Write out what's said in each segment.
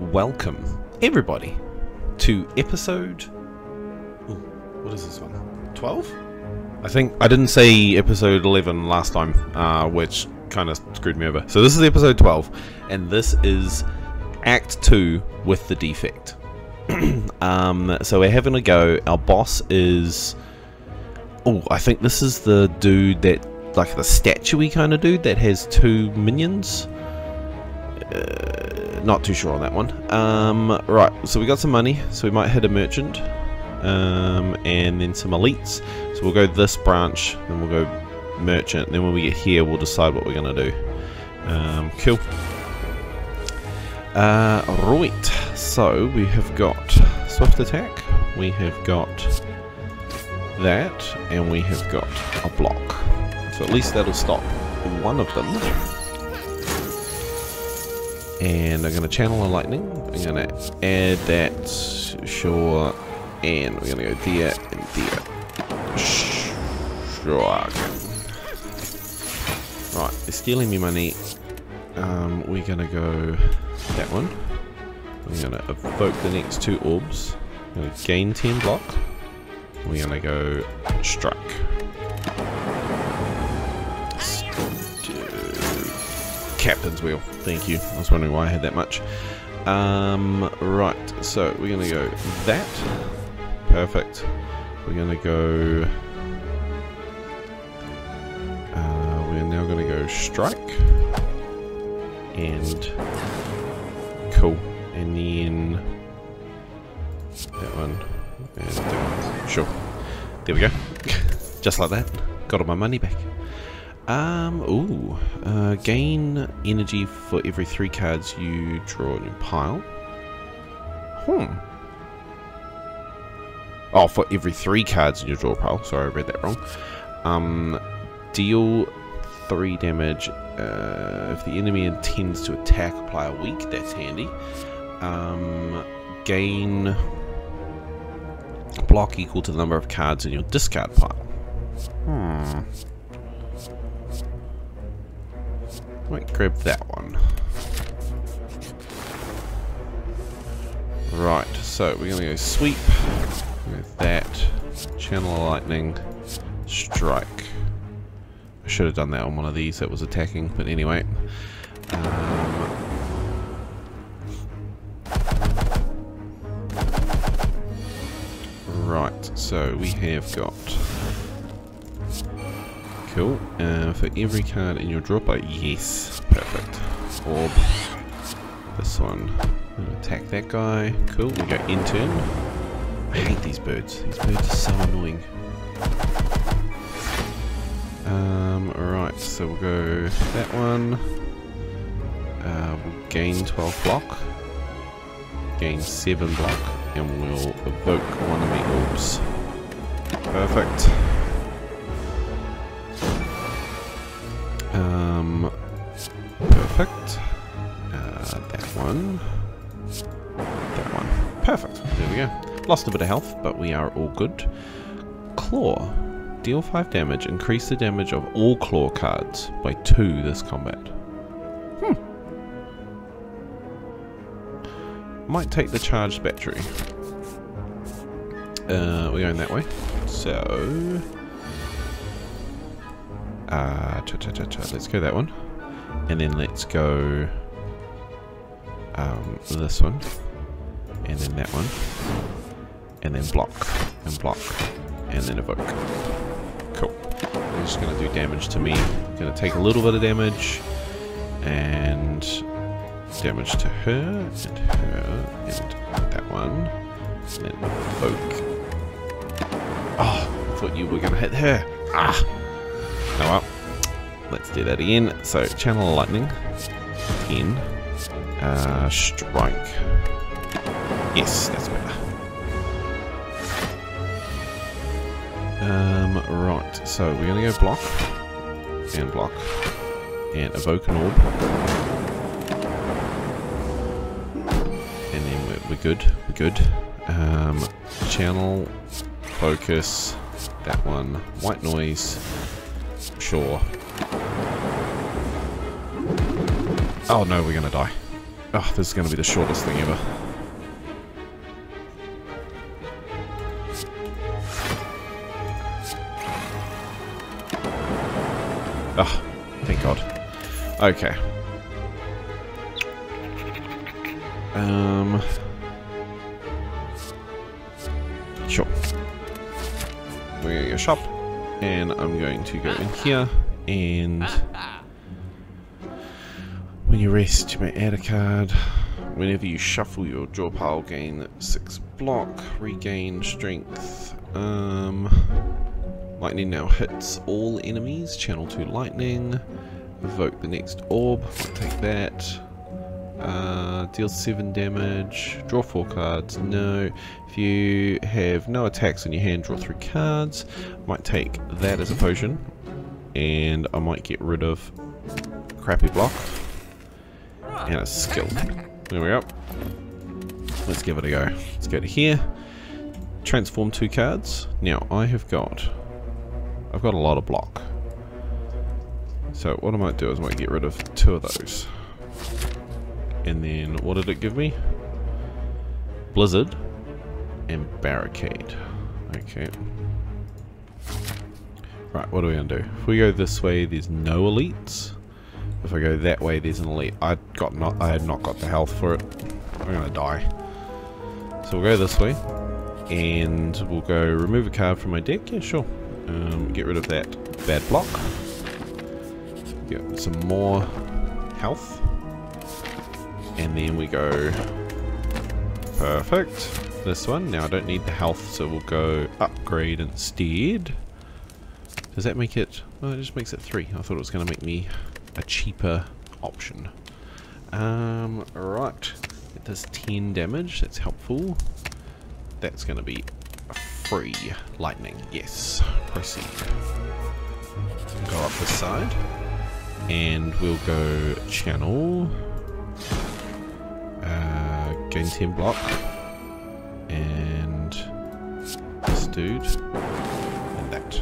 welcome everybody to episode. Ooh, what is this one? 12? I think I didn't say episode 11 last time, uh, which kind of screwed me over. So this is episode 12, and this is Act 2 with the defect. um, so we're having a go. Our boss is. Oh, I think this is the dude that. Like the statuey kind of dude that has two minions. Uh, not too sure on that one. Um, right, so we got some money, so we might hit a merchant. Um, and then some elites. So we'll go this branch, then we'll go merchant, then when we get here, we'll decide what we're going to do. Um, cool. Uh, right, so we have got swift attack, we have got that, and we have got a block. So at least that'll stop one of them. And I'm going to channel a lightning. I'm going to add that, sure, and we're going to go there and there. Sure. Right, they're stealing me money. Um, we're going to go that one. We're going to evoke the next two orbs. We're going to gain 10 block. We're going to go strike. Captain's wheel. Thank you. I was wondering why I had that much. Um, right, so we're going to go that. Perfect. We're going to go... Uh, we're now going to go strike. And... Cool. And then... That one. And that one. Sure. There we go. Just like that. Got all my money back. Um, ooh. Uh, gain energy for every three cards you draw in your pile. Hmm. Oh, for every three cards in your draw pile. Sorry, I read that wrong. Um, deal three damage. Uh, if the enemy intends to attack, apply a weak. That's handy. Um, gain block equal to the number of cards in your discard pile. Hmm. Might grab that one. Right, so we're to go sweep with that, channel lightning, strike. I should have done that on one of these that was attacking, but anyway. Um, right, so we have got Cool. Uh, for every card in your pile, yes, perfect. Orb. This one. Attack that guy. Cool. We go in turn. I hate these birds. These birds are so annoying. Um, alright, so we'll go that one. Uh, we'll gain 12 block. Gain 7 block. And we'll evoke one of the orbs. Perfect. Um, perfect. Uh, that one. That one. Perfect. There we go. Lost a bit of health, but we are all good. Claw. Deal 5 damage. Increase the damage of all claw cards by 2 this combat. Hmm. Might take the charged battery. Uh, we're going that way. So... Uh, cha -cha -cha let's go that one. And then let's go um, this one. And then that one. And then block. And block. And then evoke. Cool. I'm just going to do damage to me. going to take a little bit of damage. And damage to her. And her. And that one. And then evoke. Oh, I thought you were going to hit her. Ah! Oh well. Let's do that again. So, channel lightning. 10. Uh, strike. Yes, that's better. Um, right. So, we're to go block. And block. And evoke an orb. And then we're, we're good. We're good. Um, channel. Focus. That one. White noise. Sure. Oh no, we're gonna die. Oh, this is to be the shortest thing ever. Oh, thank God. Okay. Um. Sure. We're shop, and I'm going to go in here, and when you rest, you may add a card. Whenever you shuffle your draw pile, gain 6 block, regain strength. Um, lightning now hits all enemies, channel 2 lightning, evoke the next orb, take that. Uh, deal 7 damage, draw 4 cards, no. If you have no attacks in your hand, draw 3 cards. Might take that as a potion, and I might get rid of crappy block and a skill. There we go. Let's give it a go. Let's go to here. Transform two cards. Now I have got I've got a lot of block. So what I might do is I might get rid of two of those. And then what did it give me? Blizzard and Barricade. Okay. Right, what are we gonna do? If we go this way, there's no elites. If I go that way, there's an elite. I got not. I had not got the health for it. I'm gonna die. So we'll go this way, and we'll go remove a card from my deck. Yeah, sure. Um, get rid of that bad block. Get some more health, and then we go perfect. This one. Now I don't need the health, so we'll go upgrade instead. Does that make it? Oh, it just makes it three. I thought it was going to make me a cheaper option. Um, right. It does 10 damage. That's helpful. That's going to be free lightning. Yes. Proceed. Go up this side. And we'll go channel. Gain 10 block. And this dude. And that.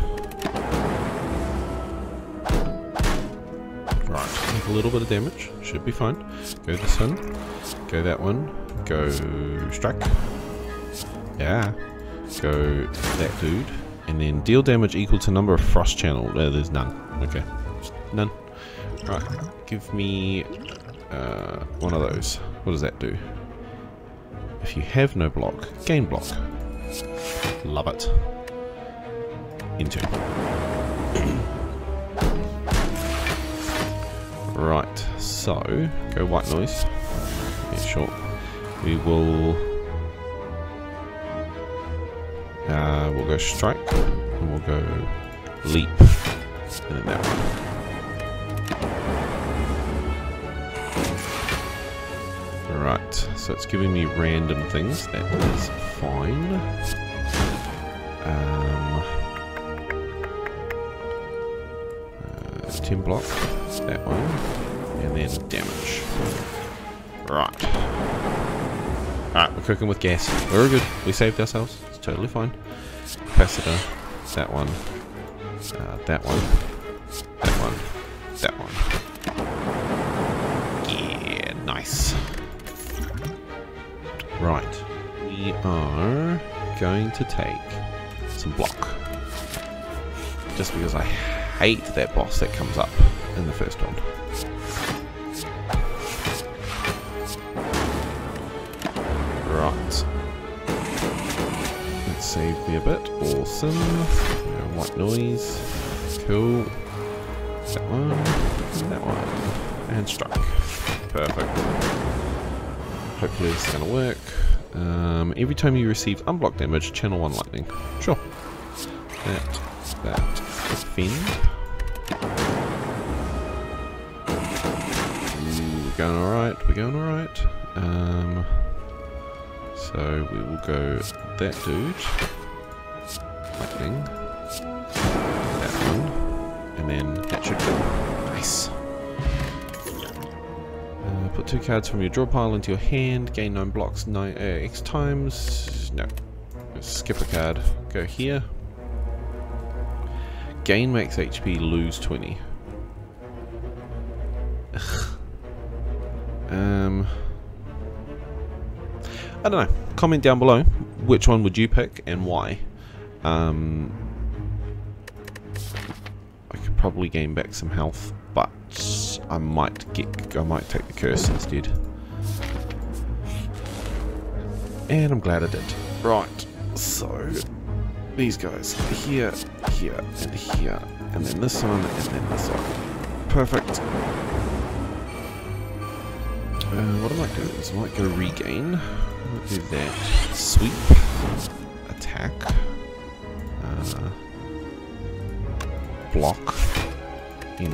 Right, take a little bit of damage. Should be fine. Go this one. Go that one. Go strike. Yeah. Go that dude. And then deal damage equal to number of frost channel. Uh, there's none. Okay. None. Right. Give me uh, one of those. What does that do? If you have no block, gain block. Love it. Into. Right, so go white noise. Yeah, sure. We will. Uh, we'll go strike, and we'll go leap, and then that one. Right, so it's giving me random things. That is fine. Um, uh, 10 block, that one, and then damage. Right. Alright, we're cooking with gas. We're good. We saved ourselves. It's totally fine. Capacitor, that one, uh, that one, going to take some block. Just because I hate that boss that comes up in the first one. Right. That saved me a bit. Awesome. White noise. Cool. That one. That one. And strike. Perfect. Hopefully this is going to work. Um, every time you receive unblocked damage, channel 1 lightning. Sure. That. That. Defend. We're going alright. We're going alright. Um, so we will go that dude. Lightning. That one. And then that should go. Nice. Put two cards from your draw pile into your hand. Gain 9 blocks nine, uh, X times. No. Skip a card. Go here. Gain max HP, lose 20. um, I don't know. Comment down below which one would you pick and why. Um, I could probably gain back some health, I might get I might take the curse instead. And I'm glad I did. Right, so these guys here, here, and here, and then this one, and then this one. Perfect. Uh, what am I do is I might go regain. Might do that. Sweep. Attack. Uh, block. In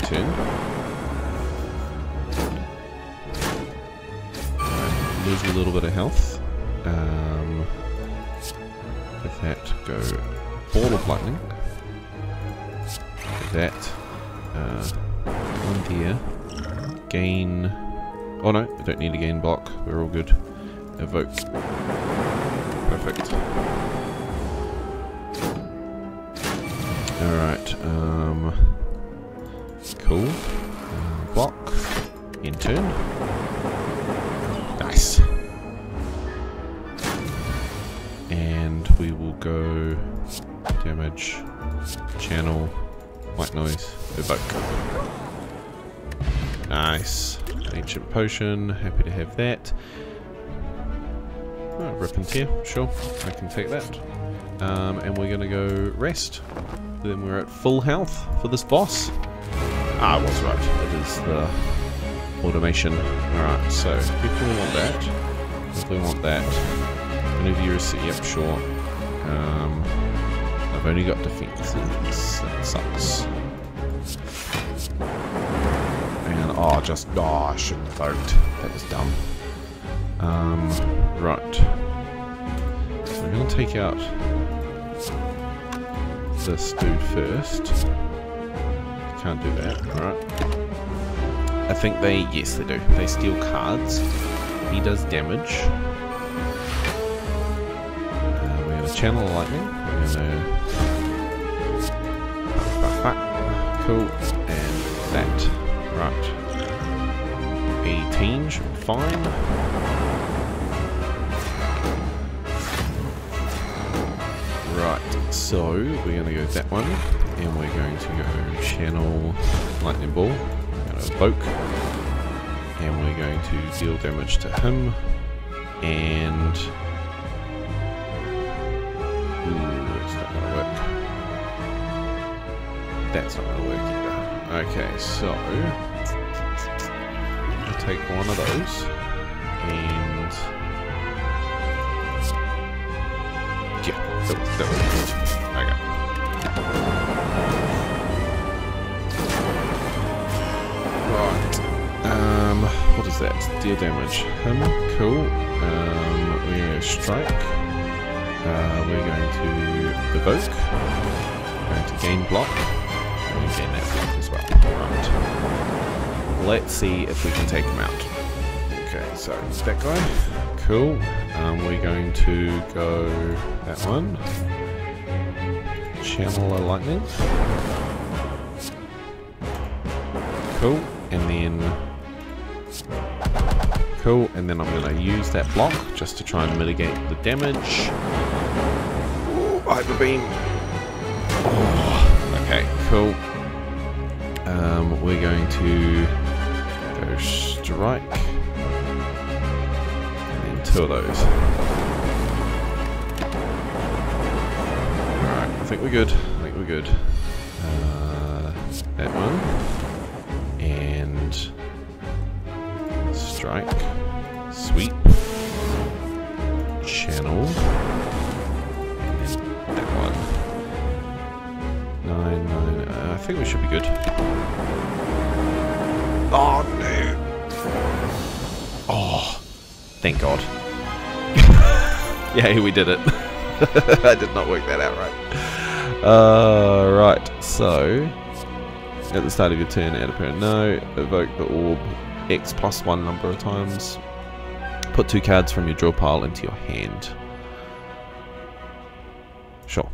lose a little bit of health. Um, with that, go ball of lightning. With that, uh, one here. Gain Oh no, I don't need a gain block. We're all good. Evoke. Perfect. Alright, um... Cool. Uh, block. In turn. We will go... Damage. Channel. White noise. Evoke. Nice. Ancient potion, happy to have that. Oh, rip and tear, sure, I can take that. Um, and we're to go rest. Then we're at full health for this boss. Ah, I was right. It is the Automaton. Alright, so if we want that, if we want that, Maneuver yep, sure. Um, I've only got defenses. That sucks. And, oh, just, oh, I shouldn't have voted. That was dumb. Um, right. So we're going to take out this dude first. Can't do that, alright. I think they, yes they do. They steal cards. He does damage. Channel lightning. We're going to... Cool. And that. Right. 18 should be fine. Right, so we're going to go that one, and we're going to go channel lightning ball. To evoke, and we're going to deal damage to him, and that's not to work. That's not to work either. Okay, so take one of those. And... Yeah, that, that good. Okay. Right. Um, what is that? Deal damage. Him. Cool. Um, we're to strike. Uh, we're going to evoke. We're going to gain block. And gain that block as well. Right. Let's see if we can take him out. Okay, so that guy. Cool. Um, we're going to go that one. Channel a lightning. Cool. And then... Cool. And then I'm going to use that block just to try and mitigate the damage. Ooh, Hyper Beam. Oh, okay, cool. Um, we're going to Go strike. And then two of those. Alright, I think we're good. I think we're good. Uh, that one. Strike. Sweep. Channel. And that one. Nine, nine. Uh, I think we should be good. Oh, no. Oh, thank God. yeah, we did it. I did not work that out right. Uh, right, so at the start of your turn, add a pair no, evoke the orb X plus one number of times. Put two cards from your draw pile into your hand. Sure.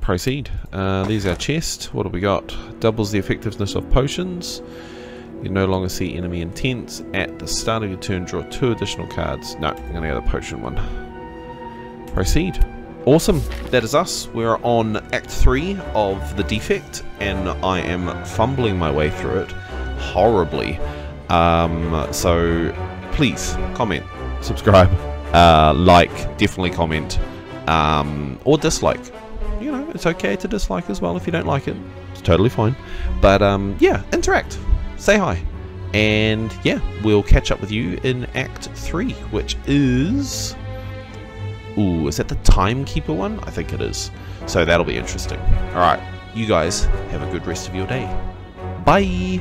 Proceed. Uh, there's our chest. What have we got? Doubles the effectiveness of potions You no longer see enemy intents. At the start of your turn, draw two additional cards. No, I'm going to go the potion one. Proceed. Awesome. That is us. We're on Act 3 of The Defect, and I am fumbling my way through it horribly. Um, so please comment, subscribe, uh, like, definitely comment, um, or dislike. You know, it's okay to dislike as well if you don't like it. It's totally fine. But um, yeah, interact, say hi, and yeah, we'll catch up with you in Act 3, which is. Ooh, is that the Timekeeper one? I think it is. So that'll be interesting. Alright, you guys have a good rest of your day. Bye!